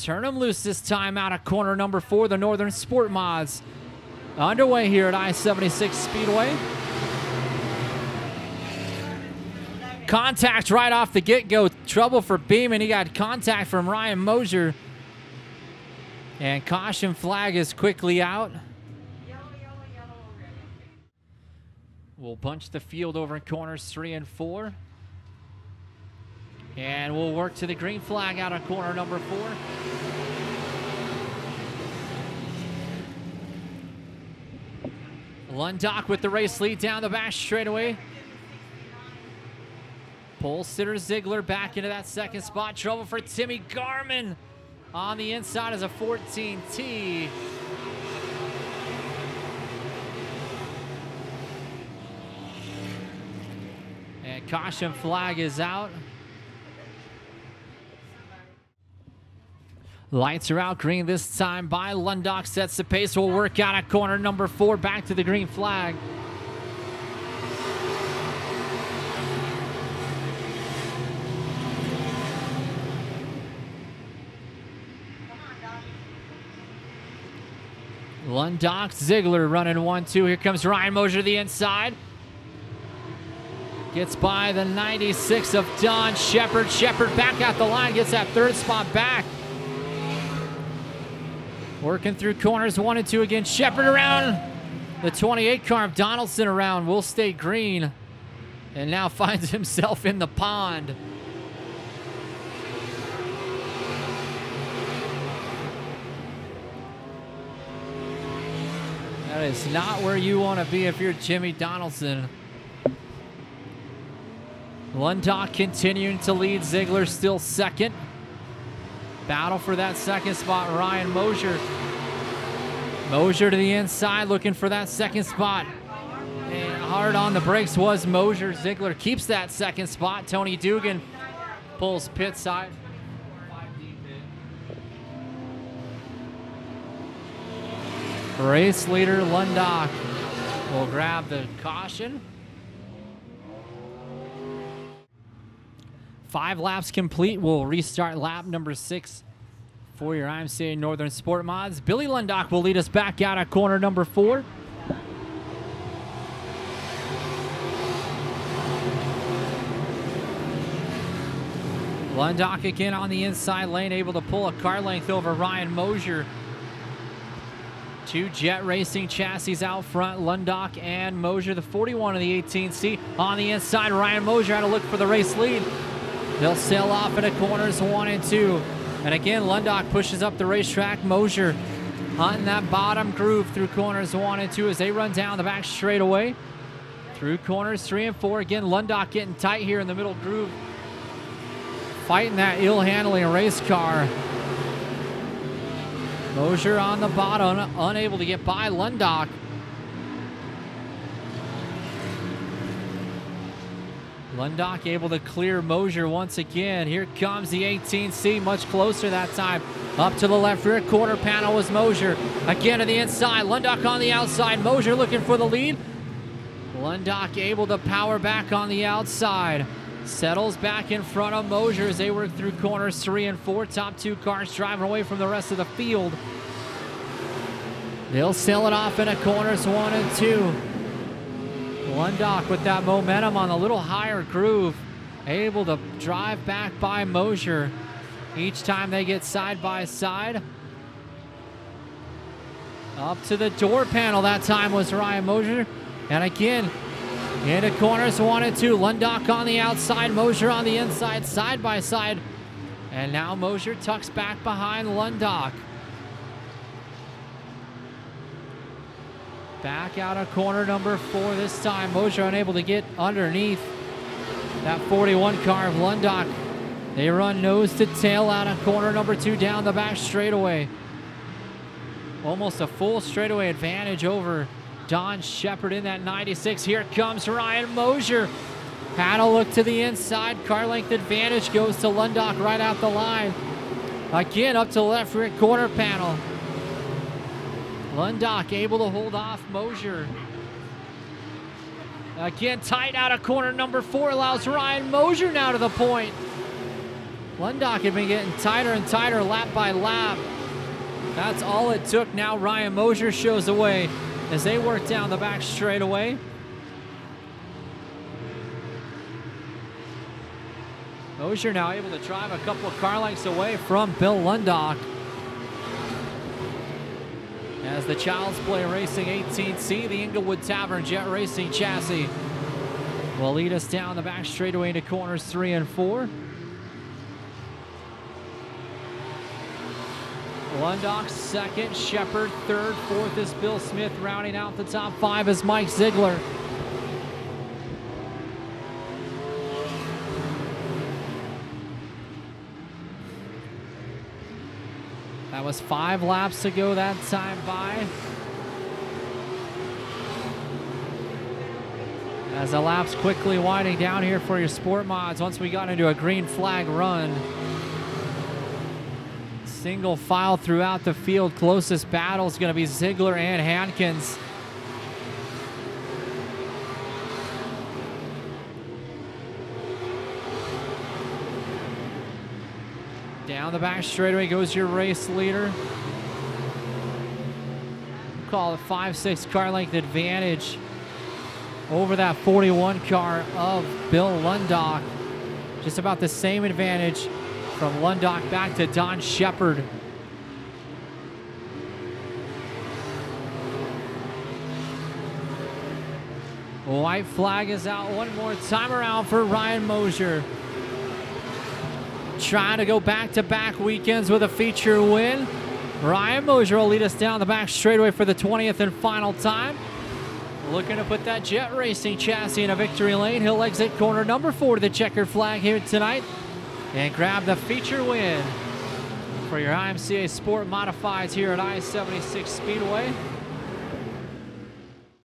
turn them loose this time out of corner number four, the Northern Sport Mods. Underway here at I-76 Speedway. Contact right off the get-go. Trouble for Beeman. He got contact from Ryan Mosier. And caution flag is quickly out. We'll bunch the field over in corners three and four. And we'll work to the green flag out of corner number four. Lundock with the race lead down the back straightaway. Pole sitter Ziegler back into that second spot. Trouble for Timmy Garman on the inside as a 14T. And caution flag is out. Lights are out. Green this time by Lundock sets the pace. Will work out at corner number four. Back to the green flag. Lundock, Ziegler running one, two. Here comes Ryan Mosier to the inside. Gets by the 96 of Don Shepard. Shepard back at the line, gets that third spot back. Working through corners one and two again. Shepard around the 28 car Donaldson around. Will stay green. And now finds himself in the pond. That is not where you want to be if you're Jimmy Donaldson. Lundock continuing to lead. Ziegler still second. Battle for that second spot. Ryan Mosier. Mosier to the inside looking for that second spot. And hard on the brakes was Mosier. Ziegler keeps that second spot. Tony Dugan pulls pit side. Race leader Lundock will grab the caution. Five laps complete. We'll restart lap number six for your IMCA Northern Sport Mods. Billy Lundock will lead us back out at corner number four. Lundock again on the inside lane, able to pull a car length over Ryan Mosier. Two Jet Racing chassis out front, Lundock and Mosier, the 41 of the 18C. On the inside, Ryan Mosier had to look for the race lead. They'll sail off into corners one and two. And again, Lundock pushes up the racetrack. Mosier hunting that bottom groove through corners one and two as they run down the back straightaway. Through corners three and four. Again, Lundock getting tight here in the middle groove. Fighting that ill handling race car. Mosier on the bottom, unable to get by Lundock. Lundock able to clear Mosier once again. Here comes the 18C, much closer that time. Up to the left rear quarter panel was Mosier. Again to the inside, Lundock on the outside. Mosier looking for the lead. Lundock able to power back on the outside. Settles back in front of Mosier as they work through corners three and four. Top two cars driving away from the rest of the field. They'll sail it off into corners one and two. Lundock with that momentum on a little higher groove, able to drive back by Mosier each time they get side by side. Up to the door panel that time was Ryan Mosier. And again, into corners one and two. Lundock on the outside, Mosier on the inside, side by side. And now Mosier tucks back behind Lundock. Back out of corner number four this time. Mosier unable to get underneath that 41 car of Lundock. They run nose to tail out of corner number two down the back straightaway. Almost a full straightaway advantage over Don Shepard in that 96. Here comes Ryan Mosier. A look to the inside. Car length advantage goes to Lundock right out the line. Again, up to left rear corner panel. Lundock able to hold off Mosier. Again, tight out of corner number four allows Ryan Mosier now to the point. Lundock had been getting tighter and tighter lap by lap. That's all it took. Now Ryan Mosier shows the way as they work down the back straightaway. Mosier now able to drive a couple of car lengths away from Bill Lundock. As the Child's Play Racing 18C, the Inglewood Tavern Jet Racing chassis will lead us down the back straightaway into corners three and four. Lundock second, Shepard third, fourth is Bill Smith. Rounding out the top five is Mike Ziegler. That was five laps to go that time by. As the laps quickly winding down here for your sport mods once we got into a green flag run. Single file throughout the field. Closest battle is going to be Ziegler and Hankins. Down the back straightaway goes your race leader. Call it 5-6 car length advantage over that 41 car of Bill Lundock. Just about the same advantage from Lundock back to Don Shepard. White flag is out one more time around for Ryan Mosier. Trying to go back-to-back weekends with a feature win. Ryan Mosier will lead us down the back straightaway for the 20th and final time. Looking to put that Jet Racing chassis in a victory lane. He'll exit corner number four to the checkered flag here tonight and grab the feature win for your IMCA Sport Modifieds here at I-76 Speedway.